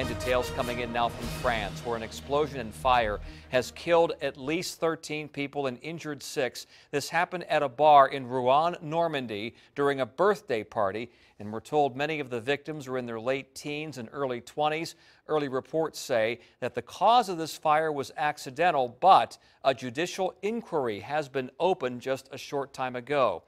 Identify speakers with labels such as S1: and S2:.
S1: And details coming in now from France, where an explosion and fire has killed at least 13 people and injured six. This happened at a bar in Rouen, Normandy, during a birthday party. And we're told many of the victims were in their late teens and early 20s. Early reports say that the cause of this fire was accidental, but a judicial inquiry has been opened just a short time ago.